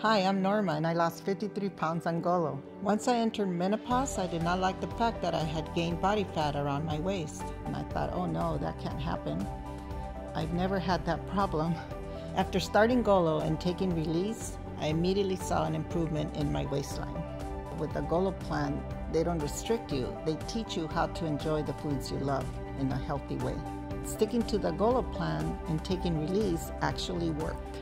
Hi, I'm Norma and I lost 53 pounds on Golo. Once I entered menopause, I did not like the fact that I had gained body fat around my waist. And I thought, oh no, that can't happen. I've never had that problem. After starting Golo and taking release, I immediately saw an improvement in my waistline. With the Golo plan, they don't restrict you, they teach you how to enjoy the foods you love in a healthy way. Sticking to the Golo plan and taking release actually worked.